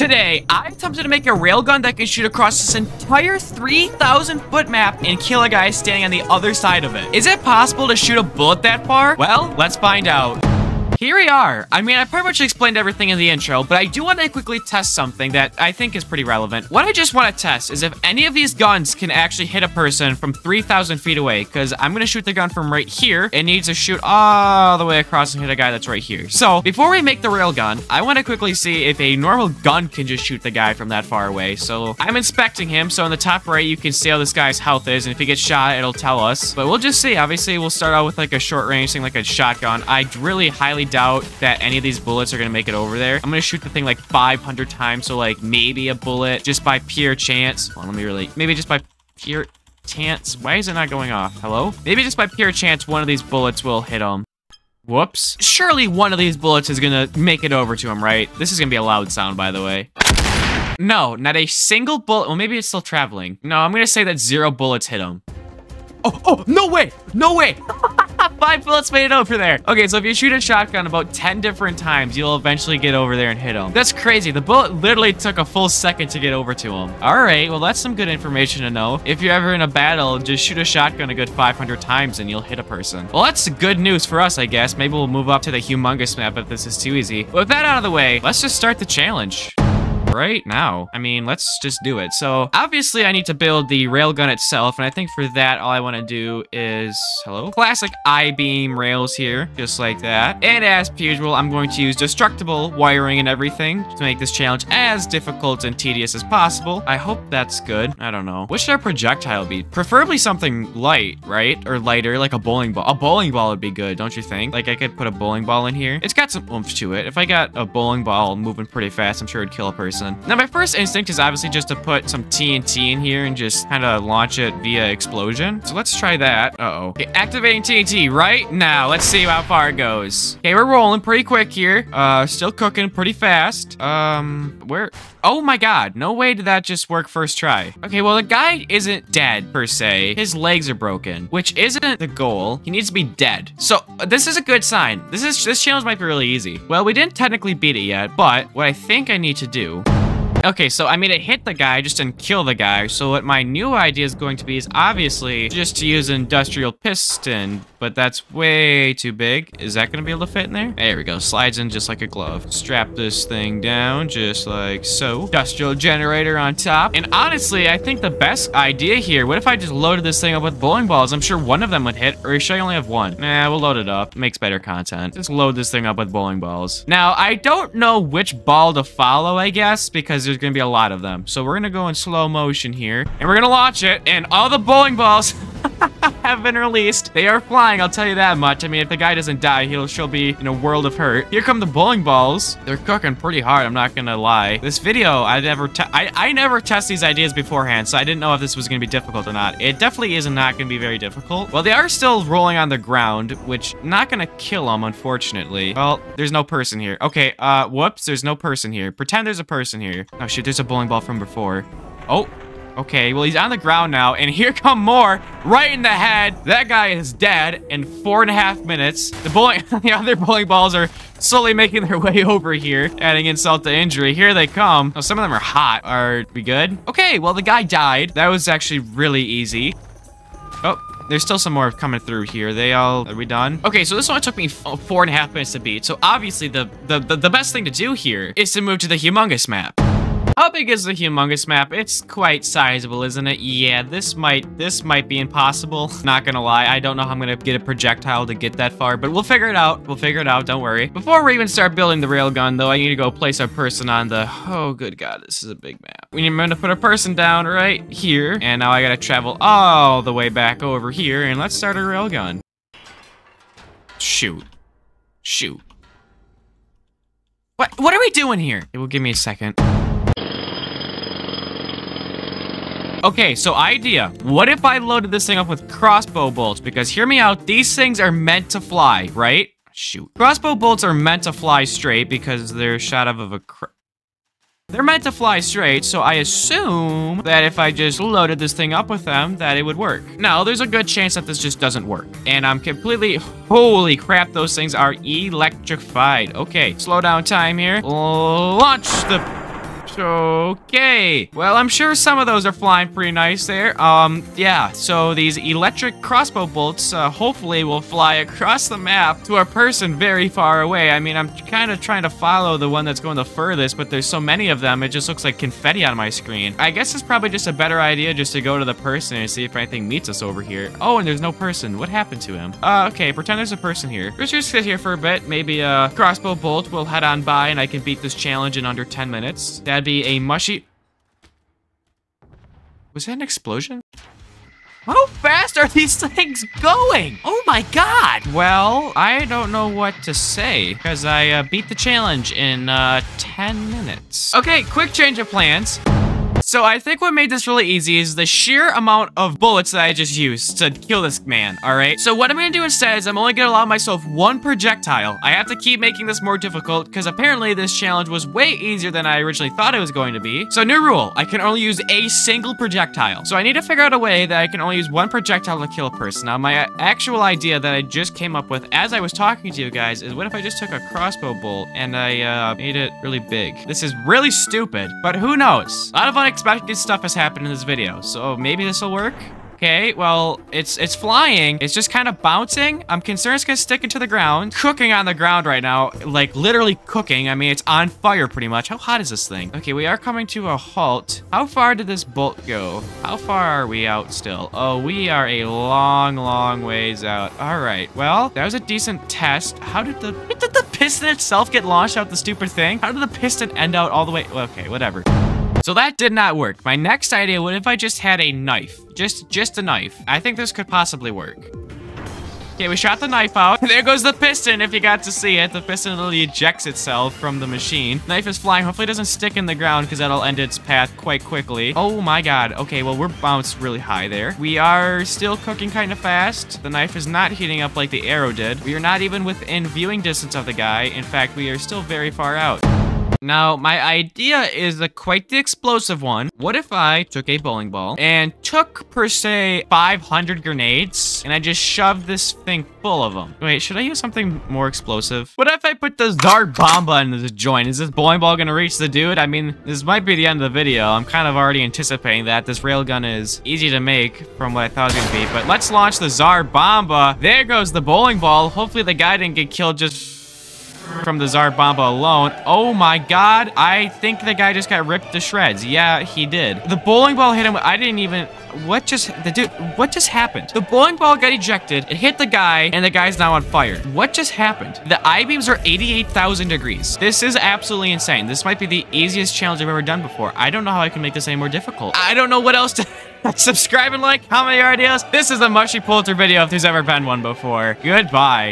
Today, I attempted to make a railgun that can shoot across this entire 3,000 foot map and kill a guy standing on the other side of it. Is it possible to shoot a bullet that far? Well, let's find out. Here we are. I mean, I pretty much explained everything in the intro, but I do want to quickly test something that I think is pretty relevant. What I just want to test is if any of these guns can actually hit a person from 3,000 feet away, because I'm going to shoot the gun from right here. It needs to shoot all the way across and hit a guy that's right here. So before we make the rail gun, I want to quickly see if a normal gun can just shoot the guy from that far away. So I'm inspecting him. So in the top right, you can see how this guy's health is, and if he gets shot, it'll tell us. But we'll just see. Obviously, we'll start out with like a short range thing, like a shotgun. I really highly doubt that any of these bullets are going to make it over there. I'm going to shoot the thing like 500 times, so like maybe a bullet just by pure chance. Let me really, maybe just by pure chance. Why is it not going off? Hello? Maybe just by pure chance, one of these bullets will hit him. Whoops. Surely one of these bullets is gonna make it over to him, right? This is gonna be a loud sound, by the way. No, not a single bullet. Well, maybe it's still traveling. No, I'm gonna say that zero bullets hit him. Oh, oh, no way! No way! Five bullets made it over there. Okay, so if you shoot a shotgun about 10 different times, you'll eventually get over there and hit him. That's crazy. The bullet literally took a full second to get over to him. All right, well, that's some good information to know. If you're ever in a battle, just shoot a shotgun a good 500 times and you'll hit a person. Well, that's good news for us, I guess. Maybe we'll move up to the humongous map if this is too easy. With that out of the way, let's just start the challenge right now. I mean, let's just do it. So obviously I need to build the railgun itself. And I think for that, all I want to do is, hello, classic I-beam rails here, just like that. And as usual, I'm going to use destructible wiring and everything to make this challenge as difficult and tedious as possible. I hope that's good. I don't know. What should our projectile be? Preferably something light, right? Or lighter, like a bowling ball. A bowling ball would be good, don't you think? Like I could put a bowling ball in here. It's got some oomph to it. If I got a bowling ball moving pretty fast, I'm sure it'd kill a person Now, my first instinct is obviously just to put some TNT in here and just kind of launch it via explosion. So let's try that. Uh-oh. Okay, activating TNT right now. Let's see how far it goes. Okay, we're rolling pretty quick here. Uh, still cooking pretty fast. Um, where? Oh my god, no way did that just work first try. Okay, well, the guy isn't dead, per se. His legs are broken, which isn't the goal. He needs to be dead. So, uh, this is a good sign. This is this challenge might be really easy. Well, we didn't technically beat it yet, but what I think I need to do Okay, so I mean, it hit the guy, just didn't kill the guy. So what my new idea is going to be is obviously just to use an industrial piston, but that's way too big. Is that going to be able to fit in there? There we go. Slides in just like a glove. Strap this thing down just like so. Industrial generator on top. And honestly, I think the best idea here, what if I just loaded this thing up with bowling balls? I'm sure one of them would hit, or should I only have one? Nah, we'll load it up. Makes better content. Just load this thing up with bowling balls. Now, I don't know which ball to follow, I guess, because there's gonna be a lot of them. So we're gonna go in slow motion here, and we're gonna launch it, and all the bowling balls have been released. They are flying, I'll tell you that much. I mean, if the guy doesn't die, he'll she'll be in a world of hurt. Here come the bowling balls. They're cooking pretty hard, I'm not gonna lie. This video, I never I, I never test these ideas beforehand, so I didn't know if this was gonna be difficult or not. It definitely is not gonna be very difficult. Well, they are still rolling on the ground, which not gonna kill them, unfortunately. Well, there's no person here. Okay, uh, whoops, there's no person here. Pretend there's a person here. Oh shoot, there's a bowling ball from before. Oh, Okay, well, he's on the ground now, and here come more right in the head. That guy is dead in four and a half minutes. The bowling, the other bowling balls are slowly making their way over here, adding insult to injury. Here they come. Oh, some of them are hot. Are we good? Okay, well, the guy died. That was actually really easy. Oh, there's still some more coming through here. They all, are we done? Okay, so this one took me four and a half minutes to beat. So obviously the, the, the, the best thing to do here is to move to the humongous map. How big is the humongous map? It's quite sizable, isn't it? Yeah, this might this might be impossible. Not gonna lie, I don't know how I'm gonna get a projectile to get that far, but we'll figure it out. We'll figure it out, don't worry. Before we even start building the railgun, though, I need to go place our person on the... Oh, good God, this is a big map. We need to put a person down right here, and now I gotta travel all the way back over here, and let's start a railgun. Shoot. Shoot. What, what are we doing here? It will give me a second. Okay, so idea. What if I loaded this thing up with crossbow bolts? Because hear me out, these things are meant to fly, right? Shoot. Crossbow bolts are meant to fly straight because they're shot out of a they're meant to fly straight, so I assume that if I just loaded this thing up with them, that it would work. Now, there's a good chance that this just doesn't work. And I'm completely... Holy crap, those things are electrified. Okay, slow down time here. Launch the Okay. Well, I'm sure some of those are flying pretty nice there. Um, yeah. So these electric crossbow bolts, uh, hopefully will fly across the map to a person very far away. I mean, I'm kind of trying to follow the one that's going the furthest, but there's so many of them, it just looks like confetti on my screen. I guess it's probably just a better idea just to go to the person and see if anything meets us over here. Oh, and there's no person. What happened to him? Uh, okay, pretend there's a person here. Let's just sit here for a bit. Maybe a crossbow bolt will head on by and I can beat this challenge in under 10 minutes. That'd be a mushy... Was that an explosion? How fast are these things going? Oh my god! Well, I don't know what to say, because I uh, beat the challenge in uh, 10 minutes. Okay, quick change of plans. So I think what made this really easy is the sheer amount of bullets that I just used to kill this man, all right? So what I'm gonna do instead is I'm only gonna allow myself one projectile. I have to keep making this more difficult because apparently this challenge was way easier than I originally thought it was going to be. So new rule, I can only use a single projectile. So I need to figure out a way that I can only use one projectile to kill a person. Now my actual idea that I just came up with as I was talking to you guys is what if I just took a crossbow bolt and I uh, made it really big? This is really stupid, but who knows? A lot of unexpected unexpected stuff has happened in this video, so maybe this will work. Okay, well, it's it's flying. It's just kind of bouncing. I'm concerned it's gonna stick into the ground. Cooking on the ground right now, like literally cooking. I mean, it's on fire pretty much. How hot is this thing? Okay, we are coming to a halt. How far did this bolt go? How far are we out still? Oh, we are a long, long ways out. All right, well, that was a decent test. How did the, did the piston itself get launched out the stupid thing? How did the piston end out all the way? Okay, whatever. So that did not work. My next idea, what if I just had a knife? Just, just a knife. I think this could possibly work. Okay, we shot the knife out. There goes the piston, if you got to see it. The piston literally ejects itself from the machine. Knife is flying. Hopefully it doesn't stick in the ground because that'll end its path quite quickly. Oh my god. Okay, well, we're bounced really high there. We are still cooking kind of fast. The knife is not heating up like the arrow did. We are not even within viewing distance of the guy. In fact, we are still very far out. Now, my idea is a quite the explosive one. What if I took a bowling ball and took, per se, 500 grenades, and I just shoved this thing full of them? Wait, should I use something more explosive? What if I put the Tsar Bomba in the joint? Is this bowling ball gonna reach the dude? I mean, this might be the end of the video. I'm kind of already anticipating that. This railgun is easy to make from what I thought it was gonna be, but let's launch the Tsar Bomba. There goes the bowling ball. Hopefully the guy didn't get killed just from the Tsar Bomba alone. Oh my god, I think the guy just got ripped to shreds. Yeah, he did. The bowling ball hit him. I didn't even... What just... The dude... What just happened? The bowling ball got ejected. It hit the guy, and the guy's now on fire. What just happened? The I-beams are 88,000 degrees. This is absolutely insane. This might be the easiest challenge I've ever done before. I don't know how I can make this any more difficult. I don't know what else to... Subscribe and like, comment your ideas. This is a Mushy Polter video if there's ever been one before. Goodbye.